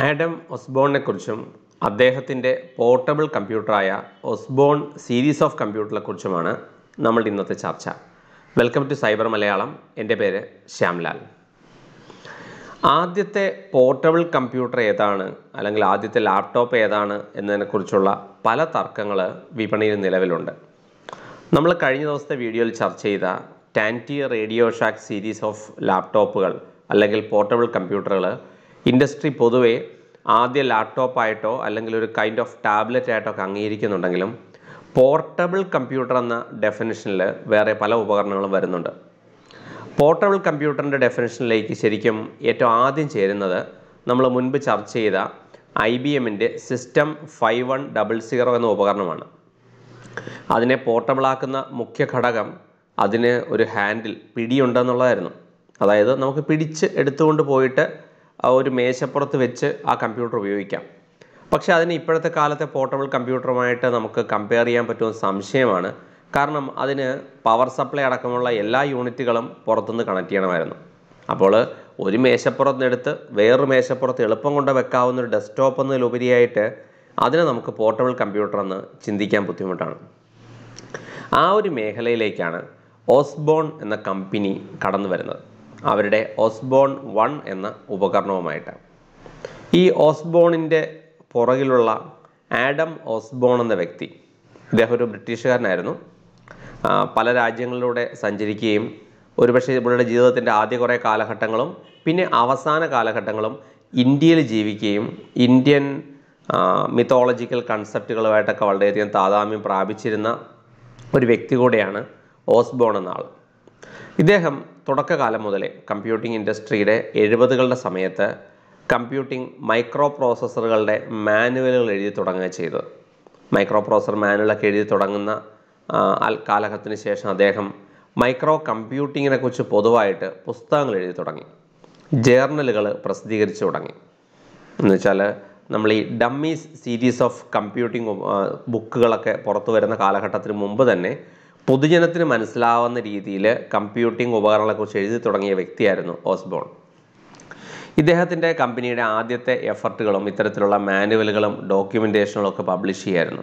Adam ഒസ്ബോണിനെക്കുറിച്ചും അദ്ദേഹത്തിന്റെ portable കമ്പ്യൂട്ടറായ ഒസ്ബോൺ സീരീസ് ഓഫ് കമ്പ്യൂട്ടറിനെ കുറിച്ചുമാണ് നമ്മളുടെ ഇന്നത്തെ ചർച്ച. Welcome to cyber Malayalam. എന്റെ പേര് ശ്യാംലാൽ. ആദ്യത്തെ പോർട്ടബിൾ കമ്പ്യൂട്ടർ ഏതാണ്? അല്ലെങ്കിൽ ആദ്യത്തെ ലാപ്ടോപ്പ് ഏതാണ്? എന്നതിനെക്കുറിച്ചുള്ള പല തർക്കങ്ങൾ വിപണിയിൽ നിലവിലുണ്ട്. നമ്മൾ കഴിഞ്ഞ ദിവസത്തെ വീഡിയോയിൽ ചർച്ച ചെയ്ത Tandy Radio Shack series of ലാപ്ടോപ്പുകൾ അല്ലെങ്കിൽ പോർട്ടബിൾ കമ്പ്യൂട്ടറുകൾ ഇൻഡസ്ട്രി പൊതുവേ ആദ്യ ലാപ്ടോപ്പായിട്ടോ അല്ലെങ്കിൽ ഒരു കൈൻഡ് ഓഫ് ടാബ്ലറ്റ് ആയിട്ടോ ഒക്കെ അംഗീകരിക്കുന്നുണ്ടെങ്കിലും പോർട്ടബിൾ കമ്പ്യൂട്ടർ എന്ന ഡെഫിനിഷനിൽ വേറെ പല ഉപകരണങ്ങളും വരുന്നുണ്ട്. പോർട്ടബിൾ കമ്പ്യൂട്ടറിന്റെ ഡെഫിനിഷനിലേക്ക് ശരിക്കും ഏറ്റവും ആദ്യം ചേരുന്നത് നമ്മൾ മുൻപ് ചർച്ച ചെയ്ത ഐ ബി എമ്മിന്റെ system five one double zero എന്ന ഉപകരണമാണ്. അതിനെ പോർട്ടബിളാക്കുന്ന മുഖ്യ ഘടകം അതിന് ഒരു ഹാൻഡിൽ പിടിയുണ്ടെന്നുള്ളതായിരുന്നു. അതായത് നമുക്ക് പിടിച്ച് എടുത്തുകൊണ്ട് പോയിട്ട് ഒരു മേശപ്പുറത്ത് വെച്ച് ആ കമ്പ്യൂട്ടർ ഉപയോഗിക്കാം. പക്ഷേ അതിന് ഇപ്പോഴത്തെ കാലത്തെ പോർട്ടബിൾ കമ്പ്യൂട്ടറുമായിട്ട് നമുക്ക് കമ്പയർ ചെയ്യാൻ പറ്റുന്ന സംശയമാണ്. കാരണം അതിന് പവർ സപ്ലൈ അടക്കമുള്ള എല്ലാ യൂണിറ്റുകളും പുറത്തുനിന്ന് കണക്ട് ചെയ്യണമായിരുന്നു. അപ്പോൾ ഒരു മേശപ്പുറത്ത് എടുത്ത് വേറൊരു മേശപ്പുറത്ത് എളുപ്പം കൊണ്ട് വെക്കാവുന്ന ഒരു ഡെസ്ക്ടോപ്പ് എന്നതിലുപരിയായിട്ട് അതിനെ നമുക്ക് പോർട്ടബിൾ കമ്പ്യൂട്ടർ എന്ന് ചിന്തിക്കാൻ ബുദ്ധിമുട്ടാണ്. ആ ഒരു മേഖലയിലേക്കാണ് ഓസ്ബോൺ എന്ന കമ്പനി കടന്നു വരുന്നത് അവരുടെ ഓസ്ബോൺ വൺ എന്ന ഉപകരണവുമായിട്ട്. ഈ ഓസ്ബോണിന്റെ പുറകിലുള്ള ആഡം ഓസ്ബോൺ എന്ന വ്യക്തി ഇദ്ദേഹം ഒരു ബ്രിട്ടീഷുകാരനായിരുന്നു. പല രാജ്യങ്ങളിലൂടെ സഞ്ചരിക്കുകയും ഒരുപക്ഷെ ഇവരുടെ ജീവിതത്തിന്റെ ആദ്യ കുറേ കാലഘട്ടങ്ങളും പിന്നെ അവസാന കാലഘട്ടങ്ങളും ഇന്ത്യയിൽ ജീവിക്കുകയും ഇന്ത്യൻ മിത്തോളജിക്കൽ കൺസെപ്റ്റുകളുമായിട്ടൊക്കെ വളരെയധികം താതാമ്യം പ്രാപിച്ചിരുന്ന ഒരു വ്യക്തി കൂടെയാണ് ഓസ്ബോൺ എന്ന ആൾ. ഇദ്ദേഹം തുടക്കകാലം മുതലേ കമ്പ്യൂട്ടിംഗ് ഇൻഡസ്ട്രിയുടെ എഴുപതുകളുടെ സമയത്ത് കമ്പ്യൂട്ടിംഗ് മൈക്രോ പ്രോസസ്സറുകളുടെ മാനുവലുകൾ എഴുതി തുടങ്ങുക ചെയ്തത്. മൈക്രോ പ്രോസസർ മാനുവലൊക്കെ എഴുതി തുടങ്ങുന്ന കാലഘട്ടത്തിന് ശേഷം അദ്ദേഹം മൈക്രോ കമ്പ്യൂട്ടിങ്ങിനെ കുറിച്ച് പൊതുവായിട്ട് പുസ്തകങ്ങൾ എഴുതി തുടങ്ങി. ജേർണലുകൾ പ്രസിദ്ധീകരിച്ചു തുടങ്ങി. എന്നുവെച്ചാൽ നമ്മൾ ഈ ഡമ്മീസ് സീരീസ് ഓഫ് കമ്പ്യൂട്ടിംഗ് ബുക്കുകളൊക്കെ പുറത്തു വരുന്ന കാലഘട്ടത്തിന് മുമ്പ് തന്നെ പൊതുജനത്തിന് മനസ്സിലാവുന്ന രീതിയിൽ കമ്പ്യൂട്ടിംഗ് ഉപകരണങ്ങളെക്കുറിച്ച് എഴുതി തുടങ്ങിയ വ്യക്തിയായിരുന്നു ഓസ്ബോൺ. ഇദ്ദേഹത്തിന്റെ കമ്പനിയുടെ ആദ്യത്തെ എഫർട്ടുകളും ഇത്തരത്തിലുള്ള മാനുവലുകളും ഡോക്യുമെന്റേഷനുകളും ഒക്കെ പബ്ലിഷ് ചെയ്യായിരുന്നു.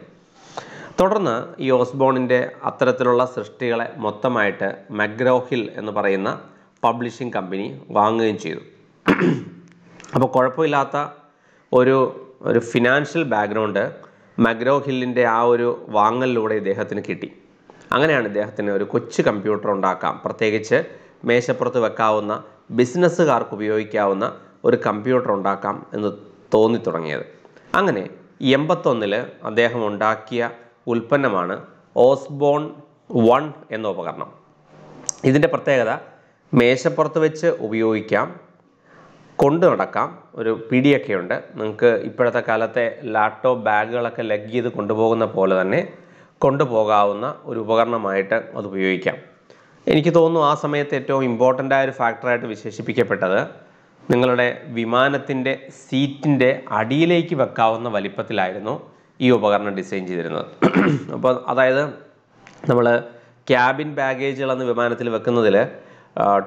തുടർന്ന് ഈ ഓസ്ബോണിന്റെ അത്തരത്തിലുള്ള സൃഷ്ടികളെ മൊത്തമായിട്ട് മഗ്രോഹിൽ എന്ന് പറയുന്ന പബ്ലിഷിംഗ് കമ്പനി വാങ്ങുകയും ചെയ്തു. അപ്പോൾ കുഴപ്പമില്ലാത്ത ഒരു ഒരു ഫിനാൻഷ്യൽ ബാക്ക്ഗ്രൗണ്ട് മഗ്രോ ഹില്ലിന്റെ ആ ഒരു വാങ്ങലിലൂടെ ഇദ്ദേഹത്തിന് കിട്ടി. അങ്ങനെയാണ് ഇദ്ദേഹത്തിന് ഒരു കൊച്ചു കമ്പ്യൂട്ടർ ഉണ്ടാക്കാം. പ്രത്യേകിച്ച് മേശപ്പുറത്ത് വെക്കാവുന്ന ബിസിനസ്സുകാർക്ക് ഉപയോഗിക്കാവുന്ന ഒരു കമ്പ്യൂട്ടർ ഉണ്ടാക്കാം എന്ന് തോന്നി തുടങ്ങിയത്. അങ്ങനെ എൺപത്തൊന്നിൽ അദ്ദേഹം ഉണ്ടാക്കിയ ഉൽപ്പന്നമാണ് ഓസ്ബോൺ വൺ എന്ന ഉപകരണം. ഇതിന്റെ പ്രത്യേകത മേശപ്പുറത്ത് വെച്ച് ഉപയോഗിക്കാം കൊണ്ടു നടക്കാം. ഒരു പിടിയൊക്കെ ഉണ്ട്. നിങ്ങൾക്ക് ഇപ്പോഴത്തെ കാലത്തെ ലാപ്ടോപ്പ് ബാഗുകളൊക്കെ ലഗ് ചെയ്ത് കൊണ്ടുപോകുന്ന പോലെ തന്നെ കൊണ്ടുപോകാവുന്ന ഒരു ഉപകരണമായിട്ട് അത് ഉപയോഗിക്കാം. എനിക്ക് തോന്നുന്നു ആ സമയത്ത് ഏറ്റവും ഇമ്പോർട്ടന്റ് ആയ ഒരു ഫാക്ടറായിട്ട് വിശേഷിപ്പിക്കപ്പെട്ടത് നിങ്ങളുടെ വിമാനത്തിന്റെ സീറ്റിന്റെ അടിയിലേക്ക് വെക്കാവുന്ന വലിപ്പത്തിലായിരുന്നു ഈ ഉപകരണം ഡിസൈൻ ചെയ്തിരുന്നത്. അപ്പോൾ അതായത് നമ്മൾ ക്യാബിൻ ബാഗേജുകളെന്ന് വിമാനത്തിൽ വെക്കുന്നതിൽ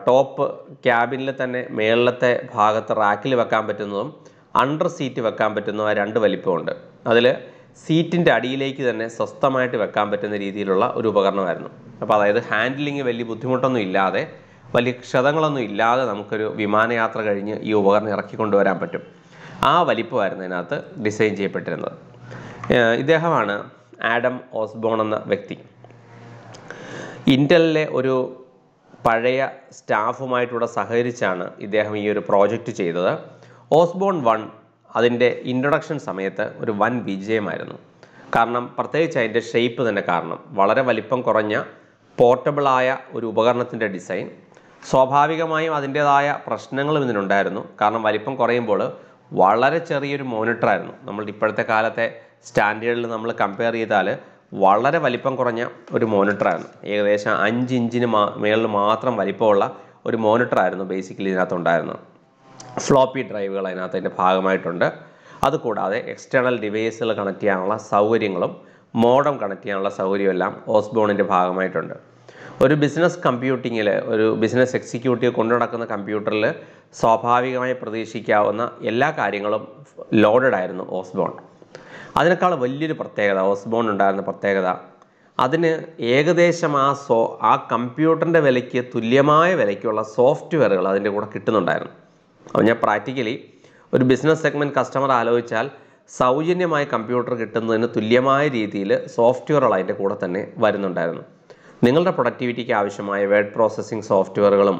ടോപ്പ് ക്യാബിനിൽ തന്നെ മേളിലത്തെ ഭാഗത്ത് റാക്കിൽ വെക്കാൻ പറ്റുന്നതും അണ്ടർ സീറ്റ് വെക്കാൻ പറ്റുന്നതും ആ രണ്ട് വലിപ്പമുണ്ട്. അതിൽ സീറ്റിന്റെ അടിയിലേക്ക് തന്നെ സ്വസ്ഥമായിട്ട് വെക്കാൻ പറ്റുന്ന രീതിയിലുള്ള ഒരു ഉപകരണമായിരുന്നു. അപ്പോൾ അതായത് ഹാൻഡിലിങ് വലിയ ബുദ്ധിമുട്ടൊന്നും ഇല്ലാതെ വലിയ ക്ഷതങ്ങളൊന്നും ഇല്ലാതെ നമുക്കൊരു വിമാനയാത്ര കഴിഞ്ഞ് ഈ ഉപകരണം ഇറക്കി കൊണ്ടുവരാൻ പറ്റും. ആ വലിപ്പമായിരുന്നു ഇതിനകത്ത് ഡിസൈൻ ചെയ്യപ്പെട്ടിരുന്നത്. ഇദ്ദേഹമാണ് ആഡം ഓസ്ബോൺ എന്ന വ്യക്തി. ഇന്റലിലെ ഒരു പഴയ സ്റ്റാഫുമായിട്ടൂടെ സഹകരിച്ചാണ് ഇദ്ദേഹം ഈ ഒരു പ്രോജക്റ്റ് ചെയ്തത്. ഓസ്ബോൺ വൺ അതിന്റെ ഇൻട്രൊഡക്ഷൻ സമയത്ത് ഒരു വൻ വിജയമായിരുന്നു. കാരണം പ്രത്യേകിച്ച് അതിന്റെ ഷേപ്പ് തന്നെ കാരണം. വളരെ വലിപ്പം കുറഞ്ഞ പോർട്ടബിളായ ഒരു ഉപകരണത്തിന്റെ ഡിസൈൻ സ്വാഭാവികമായും അതിന്റേതായ പ്രശ്നങ്ങളും ഇതിനുണ്ടായിരുന്നു. കാരണം വലിപ്പം കുറയുമ്പോൾ വളരെ ചെറിയൊരു മോണിറ്ററായിരുന്നു നമ്മൾ ഇപ്പോഴത്തെ കാലത്തെ സ്റ്റാൻഡേർഡിൽ നമ്മൾ കമ്പയർ ചെയ്താൽ വളരെ വലിപ്പം കുറഞ്ഞ ഒരു മോണിറ്ററായിരുന്നു ഏകദേശം അഞ്ച് ഇഞ്ചിന് മാ മേളിൽ മാത്രം വലിപ്പമുള്ള ഒരു മോണിറ്ററായിരുന്നു ബേസിക്കലി ഇതിനകത്തുണ്ടായിരുന്നത് ഫ്ലോപ്പി ഡ്രൈവുകൾ അതിനകത്ത് അതിന്റെ ഭാഗമായിട്ടുണ്ട്. അതുകൂടാതെ എക്സ്റ്റേണൽ ഡിവൈസുകൾ കണക്ട് ചെയ്യാനുള്ള സൗകര്യങ്ങളും മോഡം കണക്ട് ചെയ്യാനുള്ള സൗകര്യമെല്ലാം ഓസ്ബോണിന്റെ ഭാഗമായിട്ടുണ്ട്. ഒരു ബിസിനസ് കമ്പ്യൂട്ടിങ്ങിൽ ഒരു ബിസിനസ് എക്സിക്യൂട്ടീവ് കൊണ്ടു നടക്കുന്ന കമ്പ്യൂട്ടറിൽ സ്വാഭാവികമായി പ്രതീക്ഷിക്കാവുന്ന എല്ലാ കാര്യങ്ങളും ലോഡഡ് ആയിരുന്നു ഓസ്ബോൺ അതിനേക്കാൾ വലിയൊരു പ്രത്യേകത ഓസ്ബോൺ ഉണ്ടായിരുന്ന പ്രത്യേകത അതിന് ഏകദേശം ആ സോ ആ കമ്പ്യൂട്ടറിന്റെ വിലയ്ക്ക് തുല്യമായ വിലയ്ക്കുള്ള സോഫ്റ്റ്വെയറുകൾ അതിന്റെ കൂടെ കിട്ടുന്നുണ്ടായിരുന്നു. അപ്പോൾ ഞാൻ പ്രാക്ടിക്കലി ഒരു ബിസിനസ് സെഗ്മെന്റ് കസ്റ്റമർ ആലോചിച്ചാൽ സൗജന്യമായ കമ്പ്യൂട്ടർ കിട്ടുന്നതിന് തുല്യമായ രീതിയിൽ സോഫ്റ്റ്വെയറുകൾ അതിന്റെ കൂടെ തന്നെ വരുന്നുണ്ടായിരുന്നു. നിങ്ങളുടെ പ്രൊഡക്ടിവിറ്റിക്ക് ആവശ്യമായ വേഡ് പ്രോസസ്സിംഗ് സോഫ്റ്റ്വെയറുകളും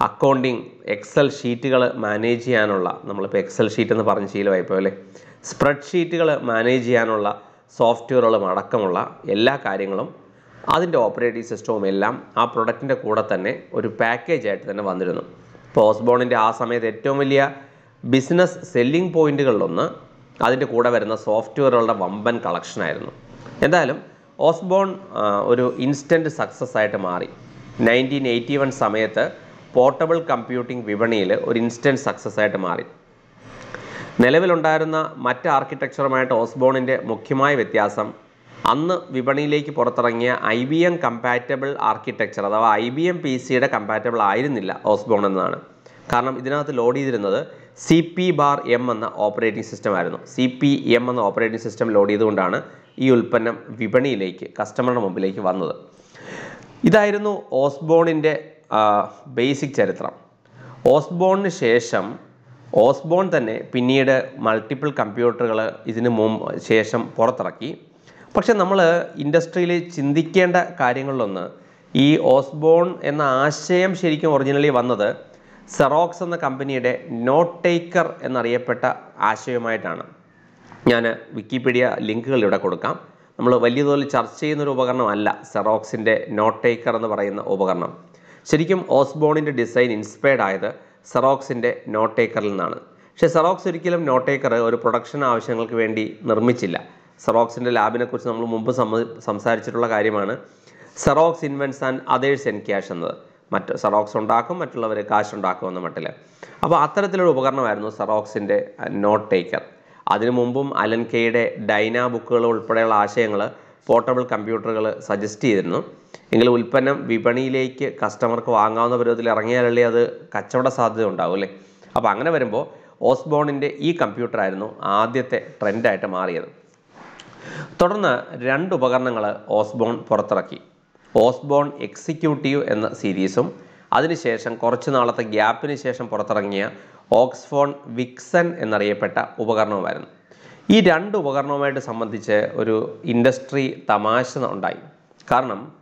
അക്കൗണ്ടിങ് എക്സൽ ഷീറ്റുകൾ മാനേജ് ചെയ്യാനുള്ള നമ്മളിപ്പോൾ എക്സൽ ഷീറ്റ് എന്ന് പറഞ്ഞ് ശീലമായിപ്പോൾ അല്ലേ? സ്പ്രെഡ് ഷീറ്റുകൾ മാനേജ് ചെയ്യാനുള്ള സോഫ്റ്റ്വെയറുകളും അടക്കമുള്ള എല്ലാ കാര്യങ്ങളും അതിന്റെ ഓപ്പറേറ്റിംഗ് സിസ്റ്റവും എല്ലാം ആ പ്രൊഡക്റ്റിന്റെ കൂടെ തന്നെ ഒരു പാക്കേജായിട്ട് തന്നെ വന്നിരുന്നു. ഓസ്ബോണിന്റെ ആ സമയത്ത് ഏറ്റവും വലിയ ബിസിനസ് സെല്ലിംഗ് പോയിന്റുകളിലൊന്ന് അതിന്റെ കൂടെ വരുന്ന സോഫ്റ്റ്വെയറുകളുടെ വമ്പൻ കളക്ഷനായിരുന്നു. എന്തായാലും ഓസ്ബോൺ ഒരു ഇൻസ്റ്റന്റ് സക്സസ് ആയിട്ട് മാറി. നയന്റീൻ എയ്റ്റി വൺ സമയത്ത് പോർട്ടബിൾ കമ്പ്യൂട്ടിംഗ് വിപണിയിൽ ഒരു ഇൻസ്റ്റന്റ് സക്സസ് ആയിട്ട് മാറി. നിലവിലുണ്ടായിരുന്ന മറ്റ് ആർക്കിടെക്ചറുമായിട്ട് ഓസ്ബോണിന്റെ മുഖ്യമായ വ്യത്യാസം അന്ന് വിപണിയിലേക്ക് പുറത്തിറങ്ങിയ I B M compatible architecture അഥവാ ഐ ബി എം പി സിയുടെ കമ്പാറ്റബിൾ ആയിരുന്നില്ല ഓസ്ബോൺ എന്നതാണ് കാരണം ഇതിനകത്ത് ലോഡ് ചെയ്തിരുന്നത് സി പി ബാർ എം എന്ന ഓപ്പറേറ്റിംഗ് സിസ്റ്റം ആയിരുന്നു. സി പി എം എന്ന ഓപ്പറേറ്റിംഗ് സിസ്റ്റം ലോഡ് ചെയ്തുകൊണ്ടാണ് ഈ ഉൽപ്പന്നം വിപണിയിലേക്ക് കസ്റ്റമറുടെ മുമ്പിലേക്ക് വന്നത്. ഇതായിരുന്നു ഓസ്ബോണിന്റെ ബേസിക് ചരിത്രം. ഓസ്ബോണിന് ശേഷം ഓസ്ബോൺ തന്നെ പിന്നീട് മൾട്ടിപ്പിൾ കമ്പ്യൂട്ടറുകൾ ഇതിന് മുമ്പ് ശേഷം പുറത്തിറക്കി. പക്ഷെ നമ്മൾ ഇൻഡസ്ട്രിയിൽ ചിന്തിക്കേണ്ട കാര്യങ്ങളിലൊന്ന് ഈ ഓസ്ബോൺ എന്ന ആശയം ശരിക്കും ഒറിജിനലി വന്നത് സെറോക്സ് എന്ന കമ്പനിയുടെ നോട്ട് ടേക്കർ എന്നറിയപ്പെട്ട ആശയവുമായിട്ടാണ്. ഞാൻ വിക്കിപീഡിയ ലിങ്കുകൾ ഇവിടെ കൊടുക്കാം. നമ്മൾ വലിയ തോതിൽ ചർച്ച ചെയ്യുന്നൊരു ഉപകരണമല്ല സെറോക്സിന്റെ നോട്ട് ടേക്കർ എന്ന് പറയുന്ന ഉപകരണം. ശരിക്കും ഓസ്ബോണിന്റെ ഡിസൈൻ ഇൻസ്പയർഡ് ആയത് സെറോക്സിന്റെ നോട്ട് ടേക്കറിൽ നിന്നാണ്. പക്ഷേ സെറോക്സ് ഒരിക്കലും നോട്ട് ടേക്കർ ഒരു പ്രൊഡക്ഷൻ ആവശ്യങ്ങൾക്ക് വേണ്ടി നിർമ്മിച്ചില്ല. സെറോക്സിന്റെ ലാബിനെ കുറിച്ച് നമ്മൾ മുമ്പ് സംസാരിച്ചിട്ടുള്ള കാര്യമാണ്. Xerox invents and others encash എന്നത്. മറ്റ് സെറോക്സ് ഉണ്ടാക്കും മറ്റുള്ളവർ കാശ് ഉണ്ടാക്കും എന്ന മട്ടിൽ അപ്പോൾ അത്തരത്തിലൊരു ഉപകരണമായിരുന്നു സെറോക്സിന്റെ നോട്ട് ടേക്കർ. അതിനു മുമ്പും അലൻ കെയുടെ ഡൈന ബുക്കുകൾ ഉൾപ്പെടെയുള്ള ആശയങ്ങൾ പോർട്ടബിൾ കമ്പ്യൂട്ടറുകൾ സജസ്റ്റ് ചെയ്തിരുന്നു. എങ്കിലും ഉൽപ്പന്നം വിപണിയിലേക്ക് കസ്റ്റമർക്ക് വാങ്ങാവുന്ന പരുവത്തിൽ ഇറങ്ങിയാലല്ലേ അത് കച്ചവട സാധ്യത ഉണ്ടാവും അല്ലേ? അപ്പോൾ അങ്ങനെ വരുമ്പോൾ ഓസ്ബോണിന്റെ ഈ കമ്പ്യൂട്ടറായിരുന്നു ആദ്യത്തെ ട്രെൻഡായിട്ട് മാറിയത്. തുടർന്ന് രണ്ട് ഉപകരണങ്ങൾ ഓസ്ബോൺ പുറത്തിറക്കി. ഓസ്ബോൺ എക്സിക്യൂട്ടീവ് എന്ന സീരീസും അതിനുശേഷം കുറച്ച് നാളത്തെ ഗ്യാപ്പിന് ശേഷം പുറത്തിറങ്ങിയ ഓക്സ്ഫോൺ വിക്സൺ എന്നറിയപ്പെട്ട ഉപകരണവുമായിരുന്നു. ഈ രണ്ട് ഉപകരണവുമായിട്ട് സംബന്ധിച്ച് ഒരു ഇൻഡസ്ട്രി തമാശ ഉണ്ടായി. കാരണം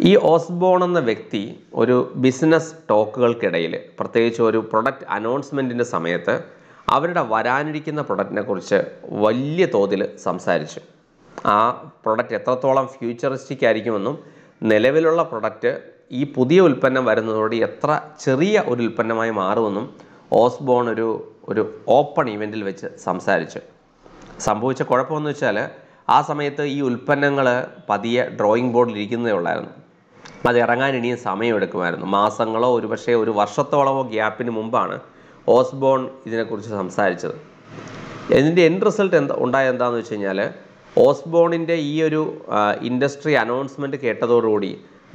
ഈ ഓസ്ബോൺ എന്ന വ്യക്തി ഒരു ബിസിനസ് ടോക്കുകൾക്കിടയിൽ പ്രത്യേകിച്ച് ഒരു പ്രൊഡക്റ്റ് അനൗൺസ്മെന്റിന്റെ സമയത്ത് അവരുടെ വരാനിരിക്കുന്ന പ്രൊഡക്റ്റിനെ കുറിച്ച് വലിയ തോതിൽ സംസാരിച്ചു. ആ പ്രൊഡക്റ്റ് എത്രത്തോളം ഫ്യൂച്ചറിസ്റ്റിക് ആയിരിക്കുമെന്നും നിലവിലുള്ള പ്രൊഡക്റ്റ് ഈ പുതിയ ഉൽപ്പന്നം വരുന്നതോടെ എത്ര ചെറിയ ഒരു ഉൽപ്പന്നമായി മാറുമെന്നും ഓസ്ബോൺ ഒരു ഒരു ഓപ്പൺ ഇവന്റിൽ വെച്ച് സംസാരിച്ചു. സംഭവിച്ച കുഴപ്പമെന്ന് വെച്ചാൽ ആ സമയത്ത് ഈ ഉൽപ്പന്നങ്ങൾ പതിയെ ഡ്രോയിങ് ബോർഡിൽ ഇരിക്കുന്നതേ ഉള്ളായിരുന്നു. അത് ഇറങ്ങാൻ ഇനിയും സമയമെടുക്കുമായിരുന്നു. മാസങ്ങളോ ഒരുപക്ഷെ ഒരു വർഷത്തോളമോ ഗ്യാപ്പിന് മുമ്പാണ് ഓസ്ബോൺ ഇതിനെക്കുറിച്ച് സംസാരിച്ചത്. ഇതിന്റെ എൻഡ് റിസൾട്ട് എന്താ ഉണ്ടായത് എന്താണെന്ന് വെച്ച് കഴിഞ്ഞാൽ ഓസ്ബോണിന്റെ ഈ ഒരു ഇൻഡസ്ട്രി അനൗൺസ്മെന്റ് കേട്ടതോടുകൂടി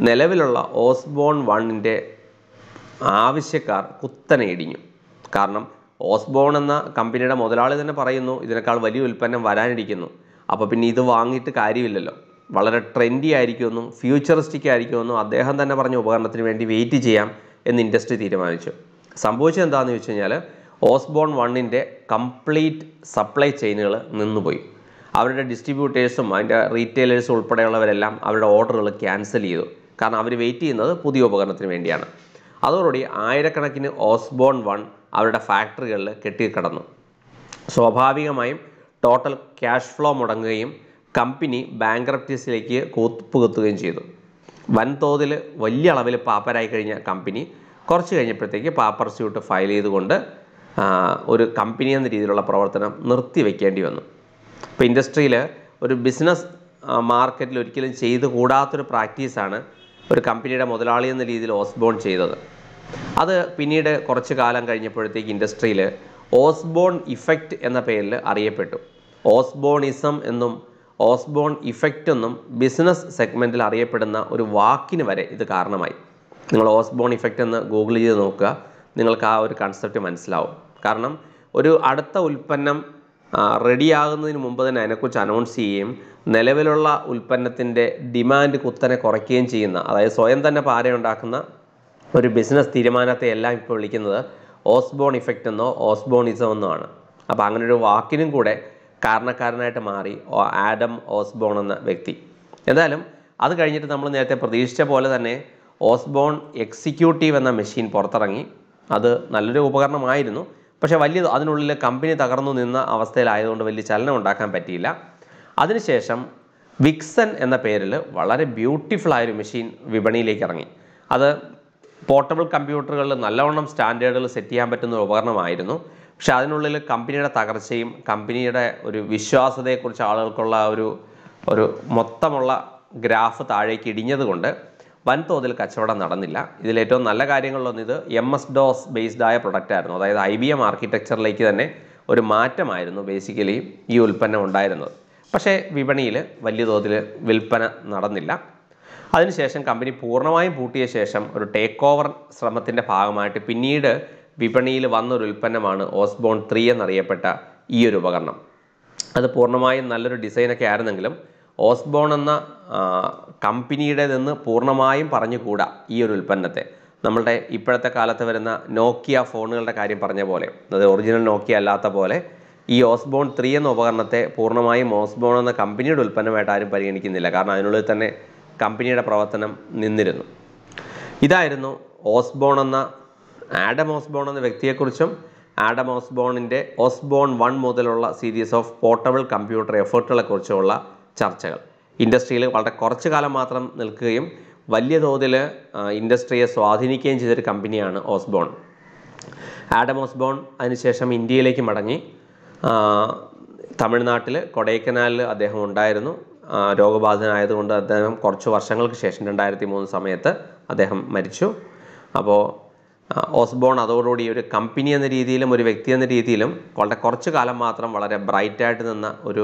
നിലവിലുള്ള ഓസ്ബോൺ വണ്ണിന്റെ ആവശ്യക്കാർ കുത്തനെ ഇടിഞ്ഞു. കാരണം ഓസ്ബോൺ എന്ന കമ്പനിയുടെ മുതലാളി തന്നെ പറയുന്നു ഇതിനേക്കാൾ വലിയ ഉൽപ്പന്നം വരാനിരിക്കുന്നു. അപ്പോൾ പിന്നെ ഇത് വാങ്ങിയിട്ട് കാര്യമില്ലല്ലോ. വളരെ ട്രെൻഡി ആയിരിക്കുമെന്നും ഫ്യൂച്ചറിസ്റ്റിക് ആയിരിക്കുമെന്നും അദ്ദേഹം തന്നെ പറഞ്ഞ ഉപകരണത്തിന് വേണ്ടി വെയിറ്റ് ചെയ്യാം എന്ന് ഇൻഡസ്ട്രി തീരുമാനിച്ചു. സംഭവിച്ചത് എന്താണെന്ന് വെച്ച് കഴിഞ്ഞാൽ ഓസ്ബോൺ വണ്ണിന്റെ കംപ്ലീറ്റ് സപ്ലൈ ചെയിനുകൾ നിന്നുപോയി. അവരുടെ ഡിസ്ട്രിബ്യൂട്ടേഴ്സും അതിന്റെ റീറ്റെയിലേഴ്സും ഉൾപ്പെടെയുള്ളവരെല്ലാം അവരുടെ ഓർഡറുകൾ ക്യാൻസൽ ചെയ്തു. കാരണം അവർ വെയിറ്റ് ചെയ്യുന്നത് പുതിയ ഉപകരണത്തിന് വേണ്ടിയാണ്. അതോടുകൂടി ആയിരക്കണക്കിന് ഓസ്ബോൺ വൺ അവരുടെ ഫാക്ടറികളിൽ കെട്ടിക്കിടന്നു. സ്വാഭാവികമായും ടോട്ടൽ ക്യാഷ് ഫ്ലോ മുടങ്ങുകയും കമ്പനി ബാങ്ക്രപ്റ്റീസിലേക്ക് കൂപ്പുകുത്തുകയും ചെയ്തു. വൻതോതിൽ വലിയ അളവിൽ പാപ്പരായി കഴിഞ്ഞ കമ്പനി കുറച്ച് കഴിഞ്ഞപ്പോഴത്തേക്ക് പാപ്പർ സ്യൂട്ട് ഫയൽ ചെയ്തുകൊണ്ട് ഒരു കമ്പനി എന്ന രീതിയിലുള്ള പ്രവർത്തനം നിർത്തിവെക്കേണ്ടി വന്നു. ഇപ്പോൾ ഇൻഡസ്ട്രിയിൽ ഒരു ബിസിനസ് മാർക്കറ്റിൽ ഒരിക്കലും ചെയ്തു കൂടാത്തൊരു പ്രാക്ടീസാണ് ഒരു കമ്പനിയുടെ മുതലാളി എന്ന രീതിയിൽ ഓസ്ബോൺ ചെയ്തത്. അത് പിന്നീട് കുറച്ച് കാലം കഴിഞ്ഞപ്പോഴത്തേക്ക് ഇൻഡസ്ട്രിയിൽ ഓസ്ബോൺ ഇഫക്റ്റ് എന്ന പേരിൽ അറിയപ്പെട്ടു. ഓസ്ബോണിസം എന്നും ഓസ്ബോൺ ഇഫക്റ്റ് എന്നും ബിസിനസ് സെഗ്മെന്റിൽ അറിയപ്പെടുന്ന ഒരു വാക്കിന് വരെ ഇത് കാരണമായി. നിങ്ങൾ ഓസ്ബോൺ ഇഫക്റ്റ് എന്ന് ഗൂഗിൾ ചെയ്ത് നോക്കുക നിങ്ങൾക്ക് ആ ഒരു കൺസെപ്റ്റ് മനസ്സിലാവും. കാരണം ഒരു അടുത്ത ഉൽപ്പന്നം റെഡിയാകുന്നതിന് മുമ്പ് തന്നെ അതിനെക്കുറിച്ച് അനൗൺസ് ചെയ്യുകയും നിലവിലുള്ള ഉൽപ്പന്നത്തിന്റെ ഡിമാൻഡ് കുത്തനെ കുറയ്ക്കുകയും ചെയ്യുന്ന അതായത് സ്വയം തന്നെ പാരയുണ്ടാക്കുന്ന ഒരു ബിസിനസ് തീരുമാനത്തെ എല്ലാം ഇപ്പോൾ വിളിക്കുന്നത് ഓസ്ബോൺ ഇഫക്റ്റ് എന്നോ ഓസ്ബോണിസം എന്നോ ആണ്. അപ്പോൾ അങ്ങനെ ഒരു വാക്കിനും കൂടെ കാരണക്കാരനായിട്ട് മാറി ആഡം ഓസ്ബോൺ എന്ന വ്യക്തി. എന്തായാലും അത് കഴിഞ്ഞിട്ട് നമ്മൾ നേരത്തെ പ്രതീക്ഷിച്ച പോലെ തന്നെ ഓസ്ബോൺ എക്സിക്യൂട്ടീവ് എന്ന മെഷീൻ പുറത്തിറങ്ങി. അത് നല്ലൊരു ഉപകരണമായിരുന്നു. പക്ഷേ വലിയ അതിനുള്ളിൽ കമ്പനി തകർന്നു നിന്ന അവസ്ഥയിലായതുകൊണ്ട് വലിയ ചലനം ഉണ്ടാക്കാൻ പറ്റിയില്ല. അതിനുശേഷം വിക്സൺ എന്ന പേരിൽ വളരെ ബ്യൂട്ടിഫുൾ ആയൊരു മെഷീൻ വിപണിയിലേക്ക് ഇറങ്ങി. അത് പോർട്ടബിൾ കമ്പ്യൂട്ടറുകളിൽ നല്ലവണ്ണം സ്റ്റാൻഡേർഡുകൾ സെറ്റ് ചെയ്യാൻ പറ്റുന്ന ഒരു ഉപകരണമായിരുന്നു. പക്ഷേ അതിനുള്ളിൽ കമ്പനിയുടെ തകർച്ചയും കമ്പനിയുടെ ഒരു വിശ്വാസതയെക്കുറിച്ച് ആളുകൾക്കുള്ള ഒരു ഒരു മൊത്തമുള്ള ഗ്രാഫ് താഴേക്ക് ഇടിഞ്ഞതുകൊണ്ട് വൻതോതിൽ കച്ചവടം നടന്നില്ല. ഇതിലേറ്റവും നല്ല കാര്യങ്ങളിലൊന്ന് ഇത് എം എസ് ഡോസ് ബേസ്ഡ് ആയ പ്രൊഡക്റ്റ് ആയിരുന്നു. അതായത് ഐ ബി എം ആർക്കിടെക്ചറിലേക്ക് തന്നെ ഒരു മാറ്റമായിരുന്നു ബേസിക്കലി ഈ ഉൽപ്പന്നം ഉണ്ടായിരുന്നത്. പക്ഷേ വിപണിയിൽ വലിയ തോതിൽ വിൽപ്പന നടന്നില്ല. അതിനുശേഷം കമ്പനി പൂർണമായും പൂട്ടിയ ശേഷം ഒരു ടേക്ക് ഓവർ ശ്രമത്തിന്റെ ഭാഗമായിട്ട് പിന്നീട് വിപണിയിൽ വന്നൊരു ഉൽപ്പന്നമാണ് ഓസ്ബോൺ ത്രീ എന്നറിയപ്പെട്ട ഈ ഒരു ഉപകരണം. അത് പൂർണമായും നല്ലൊരു ഡിസൈനൊക്കെ ആയിരുന്നെങ്കിലും ഓസ്ബോൺ എന്ന കമ്പനിയുടെ നിന്ന് പൂർണമായും പറഞ്ഞുകൂടാ ഈ ഒരു ഉൽപ്പന്നത്തെ. നമ്മളുടെ ഇപ്പോഴത്തെ കാലത്ത് വരുന്ന നോക്കിയ ഫോണുകളുടെ കാര്യം പറഞ്ഞ പോലെ അതായത് ഒറിജിനൽ നോക്കിയ അല്ലാത്ത പോലെ ഈ ഓസ്ബോൺ ത്രീ എന്ന ഉപകരണത്തെ പൂർണമായും ഓസ്ബോൺ എന്ന കമ്പനിയുടെ ഉൽപ്പന്നമായിട്ട് ആരും പരിഗണിക്കുന്നില്ല. കാരണം അതിനുള്ളിൽ തന്നെ കമ്പനിയുടെ പ്രവർത്തനം നിന്നിരുന്നു. ഇതായിരുന്നു ഓസ്ബോൺ എന്ന ആഡം ഓസ്ബോൺ എന്ന വ്യക്തിയെക്കുറിച്ചും ആഡം ഓസ്ബോണിന്റെ ഓസ്ബോൺ വൺ മുതലുള്ള സീരീസ് ഓഫ് പോർട്ടബിൾ കമ്പ്യൂട്ടർ എഫേർട്ടുകളെ കുറിച്ചുള്ള ചർച്ചകൾ. ഇൻഡസ്ട്രിയിൽ വളരെ കുറച്ചു കാലം മാത്രം നിൽക്കുകയും വലിയ തോതിൽ ഇൻഡസ്ട്രിയെ സ്വാധീനിക്കുകയും ചെയ്തൊരു കമ്പനിയാണ് ഓസ്ബോൺ. ആഡം ഓസ്ബോൺ അതിനുശേഷം ഇന്ത്യയിലേക്ക് മടങ്ങി. തമിഴ്നാട്ടിൽ കൊടൈക്കനാലിൽ അദ്ദേഹം ഉണ്ടായിരുന്നു. രോഗബാധിതനായതുകൊണ്ട് അദ്ദേഹം കുറച്ച് വർഷങ്ങൾക്ക് ശേഷം രണ്ടായിരത്തി മൂന്ന് സമയത്ത് അദ്ദേഹം മരിച്ചു. അപ്പോൾ ഓസ്ബോൺ അതോടുകൂടി ഒരു കമ്പനി എന്ന രീതിയിലും ഒരു വ്യക്തി എന്ന രീതിയിലും വളരെ കുറച്ച് കാലം മാത്രം വളരെ ബ്രൈറ്റായിട്ട് നിന്ന ഒരു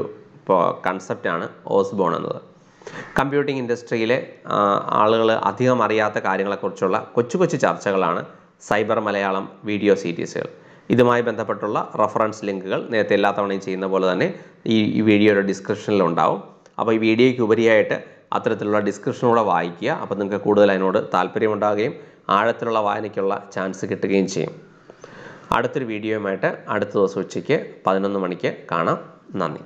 കൺസെപ്റ്റാണ് ഓസ്ബോൺ എന്നത്. കമ്പ്യൂട്ടിംഗ് ഇൻഡസ്ട്രിയിലെ ആളുകൾ അധികം അറിയാത്ത കാര്യങ്ങളെക്കുറിച്ചുള്ള കൊച്ചു കൊച്ചു ചർച്ചകളാണ് സൈബർ മലയാളം വീഡിയോ സീരീസുകൾ ഇതുമായി ബന്ധപ്പെട്ടുള്ള റഫറൻസ് ലിങ്കുകൾ നേരത്തെ എല്ലാ തവണയും ചെയ്യുന്ന പോലെ തന്നെ ഈ വീഡിയോയുടെ ഡിസ്ക്രിപ്ഷനിൽ ഉണ്ടാവും. അപ്പോൾ ഈ വീഡിയോയ്ക്ക് ഉപരിയായിട്ട് അത്തരത്തിലുള്ള ഡിസ്ക്രിപ്ഷനൂടെ വായിക്കുക. അപ്പോൾ നിങ്ങൾക്ക് കൂടുതൽ അതിനോട് താല്പര്യമുണ്ടാകുകയും ആഴത്തിലുള്ള വായനയ്ക്കുള്ള ചാൻസ് കിട്ടുകയും ചെയ്യും. അടുത്തൊരു വീഡിയോയുമായിട്ട് അടുത്ത ദിവസം ഉച്ചയ്ക്ക് പതിനൊന്ന് മണിക്ക് കാണാം. നന്ദി.